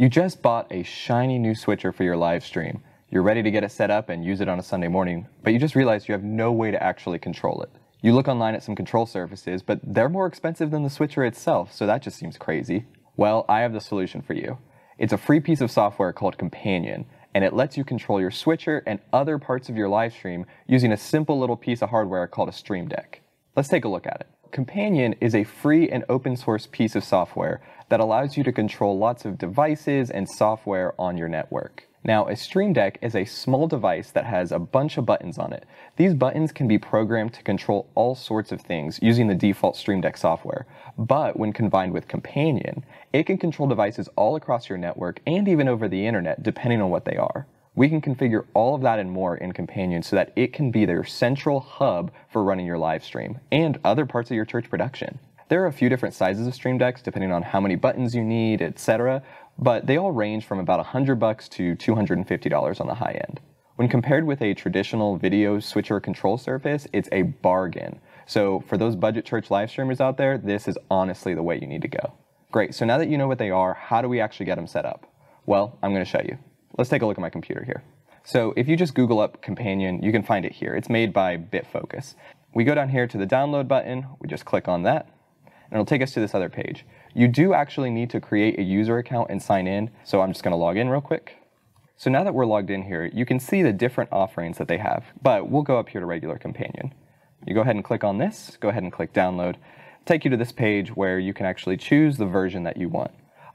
You just bought a shiny new switcher for your live stream. You're ready to get it set up and use it on a Sunday morning, but you just realize you have no way to actually control it. You look online at some control services, but they're more expensive than the switcher itself, so that just seems crazy. Well, I have the solution for you. It's a free piece of software called Companion, and it lets you control your switcher and other parts of your live stream using a simple little piece of hardware called a Stream Deck. Let's take a look at it. Companion is a free and open source piece of software that allows you to control lots of devices and software on your network. Now, a Stream Deck is a small device that has a bunch of buttons on it. These buttons can be programmed to control all sorts of things using the default Stream Deck software. But when combined with Companion, it can control devices all across your network and even over the internet, depending on what they are. We can configure all of that and more in Companion so that it can be their central hub for running your live stream and other parts of your church production. There are a few different sizes of Stream Decks depending on how many buttons you need, etc., but they all range from about 100 bucks to $250 on the high end. When compared with a traditional video switcher control surface, it's a bargain. So for those budget church live streamers out there, this is honestly the way you need to go. Great, so now that you know what they are, how do we actually get them set up? Well, I'm gonna show you. Let's take a look at my computer here. So if you just Google up Companion, you can find it here. It's made by BitFocus. We go down here to the download button, we just click on that, and it'll take us to this other page. You do actually need to create a user account and sign in, so I'm just gonna log in real quick. So now that we're logged in here, you can see the different offerings that they have, but we'll go up here to regular Companion. You go ahead and click on this, go ahead and click download, take you to this page where you can actually choose the version that you want.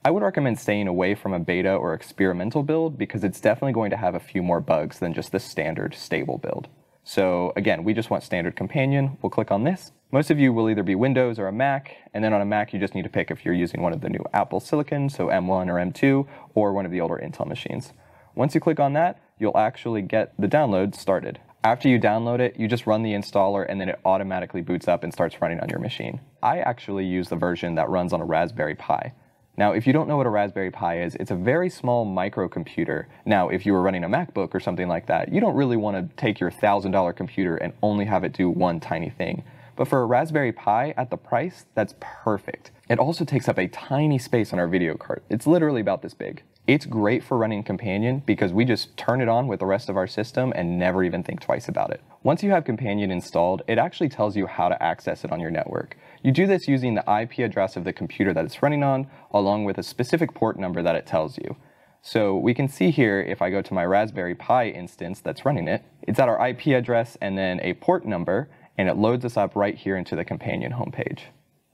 I would recommend staying away from a beta or experimental build because it's definitely going to have a few more bugs than just the standard stable build. So again, we just want standard companion. We'll click on this. Most of you will either be Windows or a Mac, and then on a Mac you just need to pick if you're using one of the new Apple Silicon, so M1 or M2, or one of the older Intel machines. Once you click on that, you'll actually get the download started. After you download it, you just run the installer and then it automatically boots up and starts running on your machine. I actually use the version that runs on a Raspberry Pi. Now, if you don't know what a Raspberry Pi is, it's a very small microcomputer. Now, if you were running a MacBook or something like that, you don't really want to take your $1,000 computer and only have it do one tiny thing. But for a Raspberry Pi at the price, that's perfect. It also takes up a tiny space on our video card. It's literally about this big. It's great for running Companion because we just turn it on with the rest of our system and never even think twice about it. Once you have Companion installed, it actually tells you how to access it on your network. You do this using the IP address of the computer that it's running on, along with a specific port number that it tells you. So we can see here, if I go to my Raspberry Pi instance that's running it, it's at our IP address and then a port number, and it loads us up right here into the Companion homepage.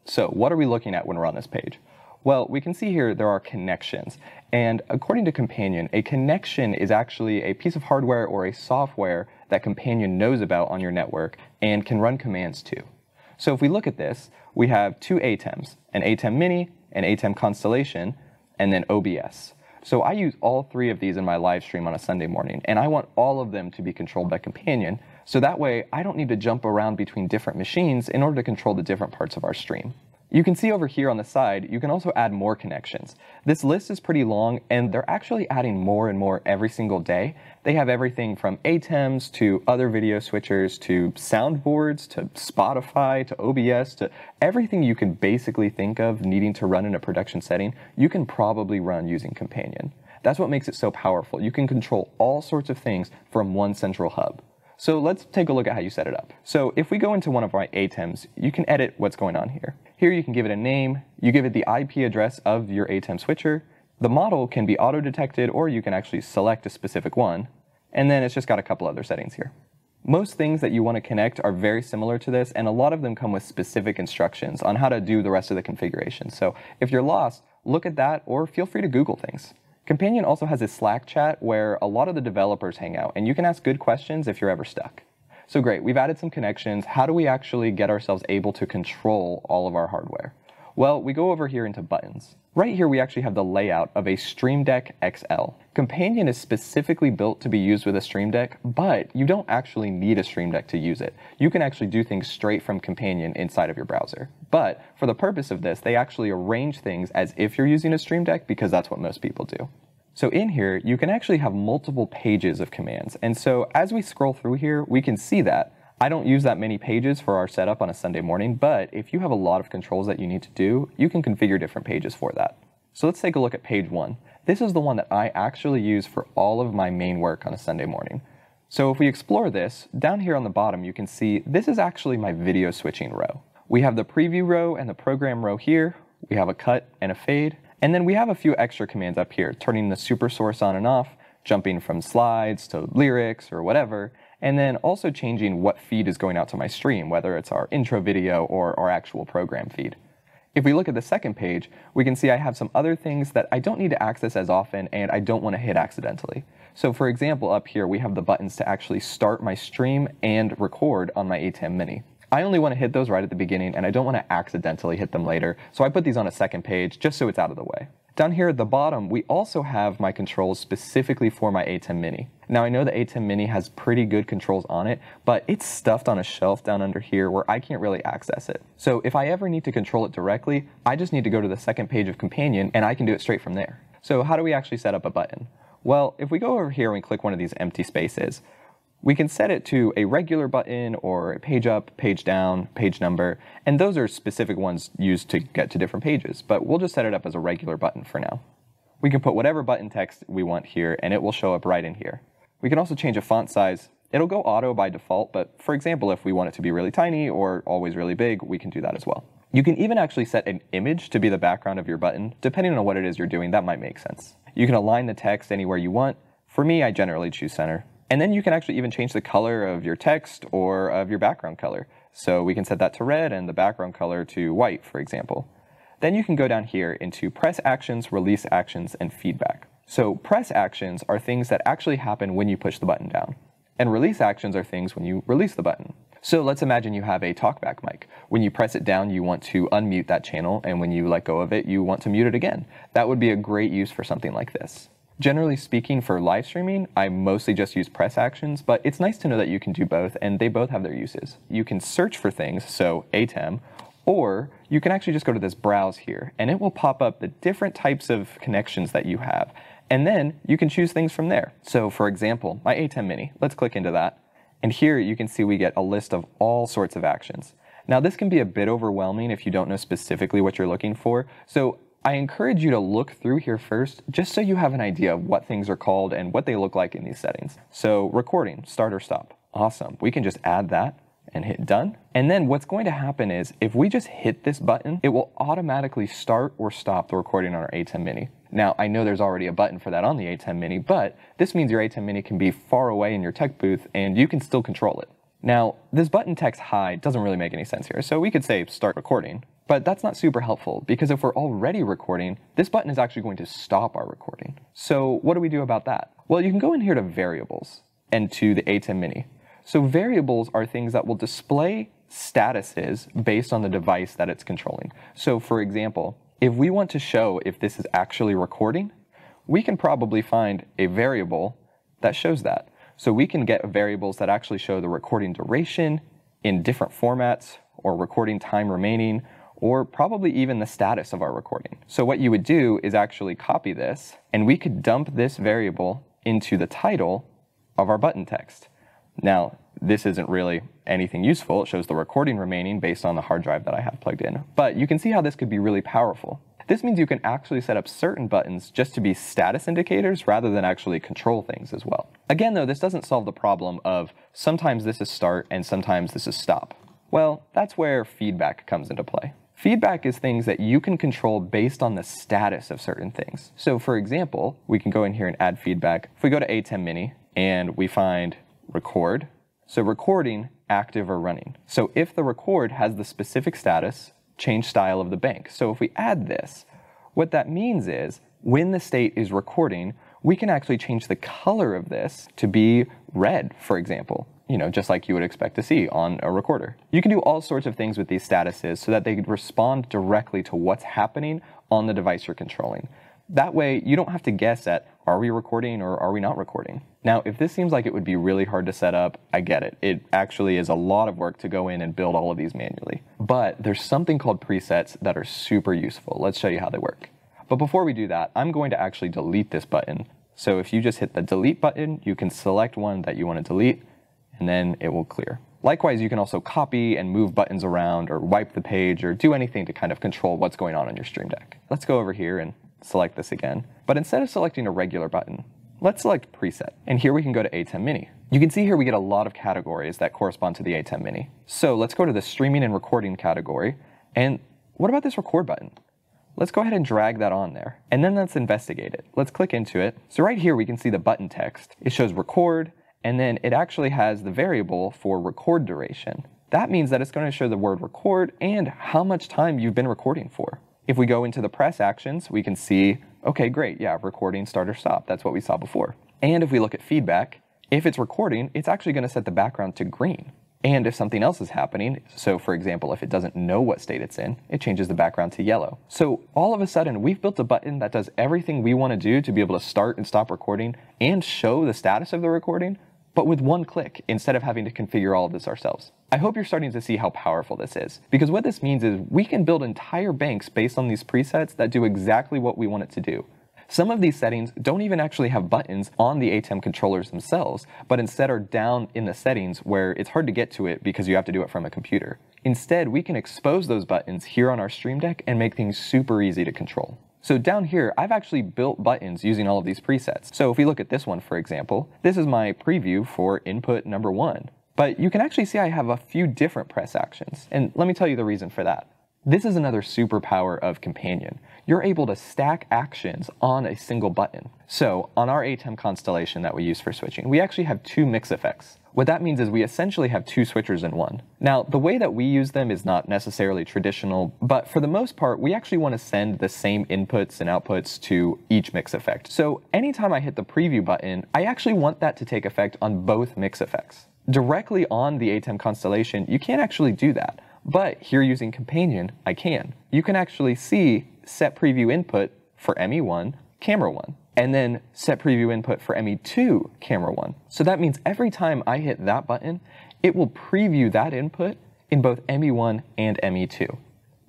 So what are we looking at when we're on this page? Well, we can see here there are connections. And according to Companion, a connection is actually a piece of hardware or a software that Companion knows about on your network and can run commands to. So if we look at this, we have two ATEMs, an ATEM Mini, an ATEM Constellation, and then OBS. So I use all three of these in my live stream on a Sunday morning, and I want all of them to be controlled by Companion, so that way I don't need to jump around between different machines in order to control the different parts of our stream. You can see over here on the side, you can also add more connections. This list is pretty long and they're actually adding more and more every single day. They have everything from ATEMs to other video switchers to soundboards to Spotify to OBS to everything you can basically think of needing to run in a production setting, you can probably run using Companion. That's what makes it so powerful. You can control all sorts of things from one central hub. So let's take a look at how you set it up. So if we go into one of my ATEMs, you can edit what's going on here. Here you can give it a name, you give it the IP address of your ATEM switcher, the model can be auto-detected or you can actually select a specific one, and then it's just got a couple other settings here. Most things that you want to connect are very similar to this, and a lot of them come with specific instructions on how to do the rest of the configuration. So if you're lost, look at that or feel free to Google things. Companion also has a Slack chat where a lot of the developers hang out, and you can ask good questions if you're ever stuck. So great, we've added some connections. How do we actually get ourselves able to control all of our hardware? Well, we go over here into buttons. Right here, we actually have the layout of a Stream Deck XL. Companion is specifically built to be used with a Stream Deck, but you don't actually need a Stream Deck to use it. You can actually do things straight from Companion inside of your browser. But for the purpose of this, they actually arrange things as if you're using a Stream Deck because that's what most people do. So in here, you can actually have multiple pages of commands. And so as we scroll through here, we can see that I don't use that many pages for our setup on a Sunday morning, but if you have a lot of controls that you need to do, you can configure different pages for that. So let's take a look at page one. this is the one that I actually use for all of my main work on a Sunday morning. So if we explore this, down here on the bottom you can see this is actually my video switching row. We have the preview row and the program row here, we have a cut and a fade, and then we have a few extra commands up here, turning the super source on and off, jumping from slides to lyrics or whatever, and then also changing what feed is going out to my stream, whether it's our intro video or our actual program feed. If we look at the second page, we can see I have some other things that I don't need to access as often and I don't want to hit accidentally. So for example, up here we have the buttons to actually start my stream and record on my ATEM Mini. I only want to hit those right at the beginning and I don't want to accidentally hit them later, so I put these on a second page just so it's out of the way. Down here at the bottom, we also have my controls specifically for my ATEM Mini. Now I know the ATEM Mini has pretty good controls on it, but it's stuffed on a shelf down under here where I can't really access it. So if I ever need to control it directly, I just need to go to the second page of Companion and I can do it straight from there. So how do we actually set up a button? Well, if we go over here and click one of these empty spaces, we can set it to a regular button or a page up, page down, page number, and those are specific ones used to get to different pages, but we'll just set it up as a regular button for now. We can put whatever button text we want here and it will show up right in here. We can also change a font size. It'll go auto by default, but for example, if we want it to be really tiny or always really big, we can do that as well. You can even actually set an image to be the background of your button. Depending on what it is you're doing, that might make sense. You can align the text anywhere you want. For me, I generally choose center. And then you can actually even change the color of your text or of your background color. So we can set that to red and the background color to white, for example. Then you can go down here into press actions, release actions, and feedback. So press actions are things that actually happen when you push the button down. And release actions are things when you release the button. So let's imagine you have a talkback mic. When you press it down, you want to unmute that channel, and when you let go of it, you want to mute it again. That would be a great use for something like this. Generally speaking, for live streaming, I mostly just use press actions, but it's nice to know that you can do both, and they both have their uses. You can search for things, so ATEM, or you can actually just go to this browse here, and it will pop up the different types of connections that you have. And then you can choose things from there. So for example, my ATEM Mini, let's click into that. And here you can see we get a list of all sorts of actions. Now this can be a bit overwhelming if you don't know specifically what you're looking for. So I encourage you to look through here first, just so you have an idea of what things are called and what they look like in these settings. So recording, start or stop. Awesome. We can just add that and hit done. And then what's going to happen is if we just hit this button, it will automatically start or stop the recording on our ATEM Mini. Now, I know there's already a button for that on the ATEM Mini, but this means your ATEM Mini can be far away in your tech booth and you can still control it. Now, this button text hide doesn't really make any sense here, so we could say start recording, but that's not super helpful because if we're already recording, this button is actually going to stop our recording. So what do we do about that? Well, you can go in here to variables and to the ATEM Mini. So variables are things that will display statuses based on the device that it's controlling. So for example, if we want to show if this is actually recording, we can probably find a variable that shows that. So we can get variables that actually show the recording duration in different formats or recording time remaining or probably even the status of our recording. So what you would do is actually copy this and we could dump this variable into the title of our button text. Now, this isn't really anything useful. It shows the recording remaining based on the hard drive that I have plugged in. But you can see how this could be really powerful. This means you can actually set up certain buttons just to be status indicators rather than actually control things as well. Again though, this doesn't solve the problem of sometimes this is start and sometimes this is stop. Well, that's where feedback comes into play. Feedback is things that you can control based on the status of certain things. So for example, we can go in here and add feedback. If we go to ATEM Mini and we find record, so recording, active or running. So if the record has the specific status change style of the bank. So if we add this, what that means is when the state is recording, we can actually change the color of this to be red, for example, you know, just like you would expect to see on a recorder. You can do all sorts of things with these statuses so that they respond directly to what's happening on the device you're controlling. That way, you don't have to guess at are we recording or are we not recording? Now, if this seems like it would be really hard to set up, I get it. It actually is a lot of work to go in and build all of these manually. But there's something called presets that are super useful. Let's show you how they work. But before we do that, I'm going to actually delete this button. So if you just hit the delete button, you can select one that you want to delete, and then it will clear. Likewise, you can also copy and move buttons around or wipe the page or do anything to kind of control what's going on in your Stream Deck. Let's go over here and select this again. But instead of selecting a regular button, let's select preset. And here we can go to ATEM Mini. You can see here we get a lot of categories that correspond to the ATEM Mini. So let's go to the streaming and recording category. And what about this record button? Let's go ahead and drag that on there. And then let's investigate it. Let's click into it. So right here we can see the button text. It shows record, and then it actually has the variable for record duration. That means that it's going to show the word record and how much time you've been recording for. If we go into the press actions, we can see, okay, great, yeah, recording start or stop. That's what we saw before. And if we look at feedback, if it's recording, it's actually going to set the background to green. And if something else is happening, so for example, if it doesn't know what state it's in, it changes the background to yellow. So all of a sudden, we've built a button that does everything we want to do to be able to start and stop recording and show the status of the recording, but with one click instead of having to configure all of this ourselves. I hope you're starting to see how powerful this is, because what this means is we can build entire banks based on these presets that do exactly what we want it to do. Some of these settings don't even actually have buttons on the ATEM controllers themselves, but instead are down in the settings where it's hard to get to it because you have to do it from a computer. Instead, we can expose those buttons here on our Stream Deck and make things super easy to control. So down here, I've actually built buttons using all of these presets. So if we look at this one, for example, this is my preview for input number one. But you can actually see I have a few different press actions. And let me tell you the reason for that. This is another superpower of Companion. You're able to stack actions on a single button. So on our ATEM constellation that we use for switching, we actually have two mix effects. What that means is we essentially have two switchers in one. Now, the way that we use them is not necessarily traditional, but for the most part, we actually want to send the same inputs and outputs to each mix effect. So anytime I hit the preview button, I actually want that to take effect on both mix effects. Directly on the ATEM constellation, you can't actually do that. But here using Companion, I can. You can actually see set preview input for ME1, camera 1, and then set preview input for ME2, camera 1. So that means every time I hit that button, it will preview that input in both ME1 and ME2.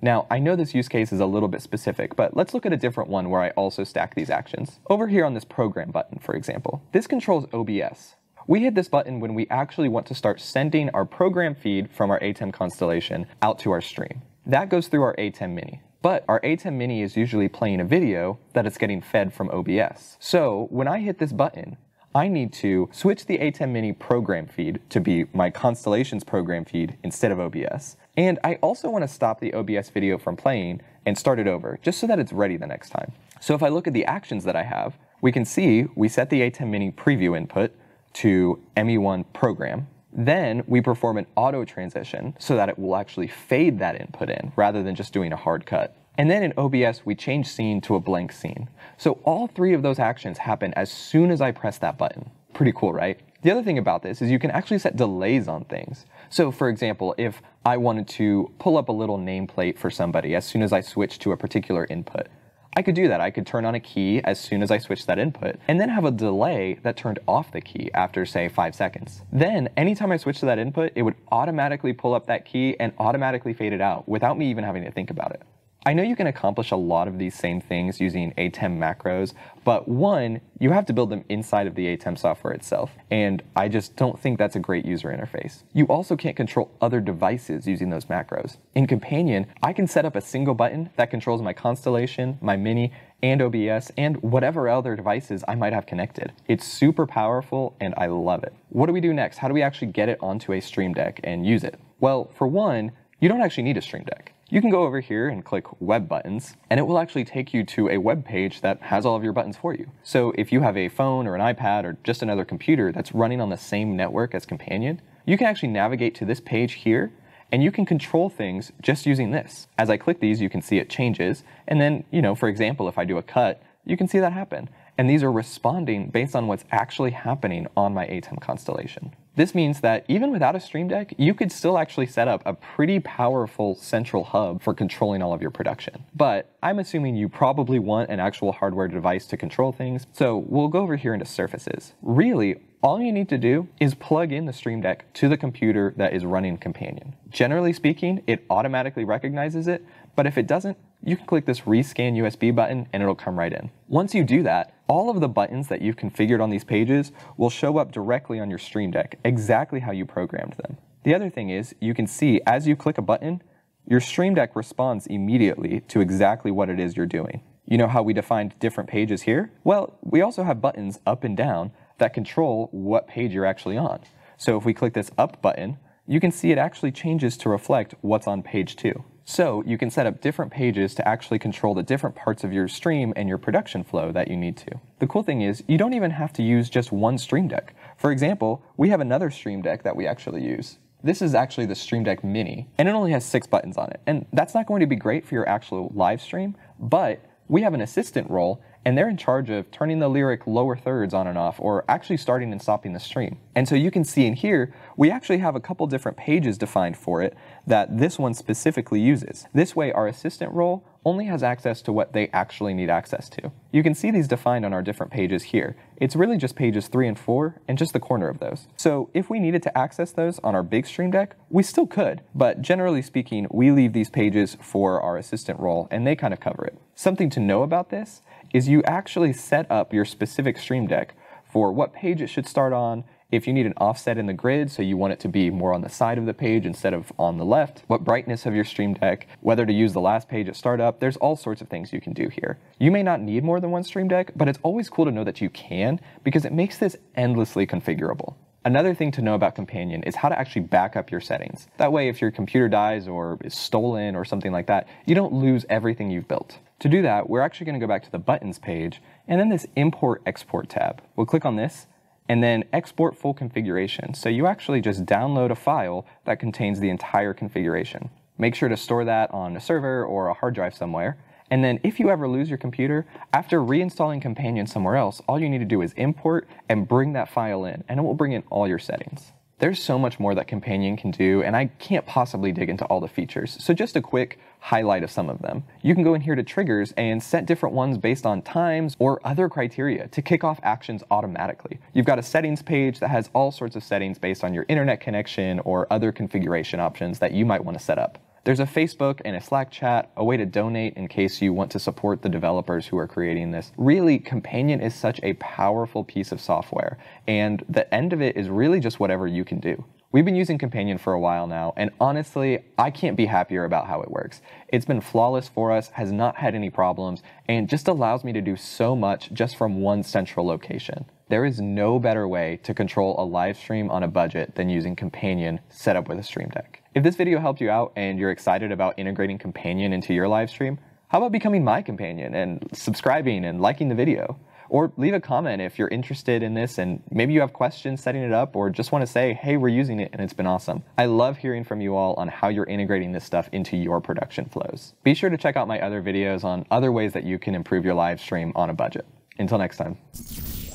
Now, I know this use case is a little bit specific, but let's look at a different one where I also stack these actions. Over here on this program button, for example, this controls OBS. We hit this button when we actually want to start sending our program feed from our ATEM constellation out to our stream. That goes through our ATEM Mini. But our ATEM Mini is usually playing a video that it's getting fed from OBS. So when I hit this button, I need to switch the ATEM Mini program feed to be my Constellation's program feed instead of OBS. And I also want to stop the OBS video from playing and start it over, just so that it's ready the next time. So if I look at the actions that I have, we can see we set the ATEM Mini preview input, to ME1 program. Then we perform an auto transition so that it will actually fade that input in rather than just doing a hard cut. And then in OBS, we change scene to a blank scene. So all three of those actions happen as soon as I press that button. Pretty cool, right? The other thing about this is you can actually set delays on things. So for example, if I wanted to pull up a little nameplate for somebody as soon as I switch to a particular input, I could do that. I could turn on a key as soon as I switched that input, and then have a delay that turned off the key after, say, five seconds. Then, anytime I switched to that input, it would automatically pull up that key and automatically fade it out without me even having to think about it. I know you can accomplish a lot of these same things using ATEM macros, but one, you have to build them inside of the ATEM software itself, and I just don't think that's a great user interface. You also can't control other devices using those macros. In Companion, I can set up a single button that controls my Constellation, my Mini, and OBS, and whatever other devices I might have connected. It's super powerful, and I love it. What do we do next? How do we actually get it onto a Stream Deck and use it? Well, for one, you don't actually need a Stream Deck you can go over here and click web buttons and it will actually take you to a web page that has all of your buttons for you. So if you have a phone or an iPad or just another computer that's running on the same network as Companion, you can actually navigate to this page here and you can control things just using this. As I click these, you can see it changes. And then, you know, for example, if I do a cut, you can see that happen. And these are responding based on what's actually happening on my ATEM constellation. This means that even without a Stream Deck, you could still actually set up a pretty powerful central hub for controlling all of your production. But I'm assuming you probably want an actual hardware device to control things, so we'll go over here into surfaces. Really, all you need to do is plug in the Stream Deck to the computer that is running Companion. Generally speaking, it automatically recognizes it, but if it doesn't, you can click this rescan USB button and it'll come right in. Once you do that, all of the buttons that you've configured on these pages will show up directly on your Stream Deck, exactly how you programmed them. The other thing is, you can see as you click a button, your Stream Deck responds immediately to exactly what it is you're doing. You know how we defined different pages here? Well, we also have buttons up and down that control what page you're actually on. So if we click this up button, you can see it actually changes to reflect what's on page two. So you can set up different pages to actually control the different parts of your stream and your production flow that you need to. The cool thing is you don't even have to use just one Stream Deck. For example, we have another Stream Deck that we actually use. This is actually the Stream Deck Mini, and it only has six buttons on it. And that's not going to be great for your actual live stream, but we have an assistant role and they're in charge of turning the lyric lower thirds on and off or actually starting and stopping the stream. And so you can see in here, we actually have a couple different pages defined for it that this one specifically uses. This way our assistant role only has access to what they actually need access to. You can see these defined on our different pages here. It's really just pages 3 and 4 and just the corner of those. So if we needed to access those on our big Stream Deck, we still could, but generally speaking, we leave these pages for our assistant role and they kind of cover it. Something to know about this is you actually set up your specific Stream Deck for what page it should start on, if you need an offset in the grid, so you want it to be more on the side of the page instead of on the left, what brightness of your Stream Deck, whether to use the last page at startup, there's all sorts of things you can do here. You may not need more than one Stream Deck, but it's always cool to know that you can because it makes this endlessly configurable. Another thing to know about Companion is how to actually back up your settings. That way, if your computer dies or is stolen or something like that, you don't lose everything you've built. To do that, we're actually going to go back to the buttons page and then this import export tab. We'll click on this and then export full configuration. So you actually just download a file that contains the entire configuration. Make sure to store that on a server or a hard drive somewhere. And then if you ever lose your computer, after reinstalling Companion somewhere else, all you need to do is import and bring that file in, and it will bring in all your settings. There's so much more that Companion can do, and I can't possibly dig into all the features. So just a quick highlight of some of them. You can go in here to triggers and set different ones based on times or other criteria to kick off actions automatically. You've got a settings page that has all sorts of settings based on your internet connection or other configuration options that you might want to set up. There's a Facebook and a Slack chat, a way to donate in case you want to support the developers who are creating this. Really, Companion is such a powerful piece of software, and the end of it is really just whatever you can do. We've been using Companion for a while now, and honestly, I can't be happier about how it works. It's been flawless for us, has not had any problems, and just allows me to do so much just from one central location. There is no better way to control a live stream on a budget than using Companion set up with a Stream Deck. If this video helped you out and you're excited about integrating Companion into your live stream, how about becoming my companion and subscribing and liking the video? Or leave a comment if you're interested in this and maybe you have questions setting it up or just want to say, hey, we're using it and it's been awesome. I love hearing from you all on how you're integrating this stuff into your production flows. Be sure to check out my other videos on other ways that you can improve your live stream on a budget. Until next time.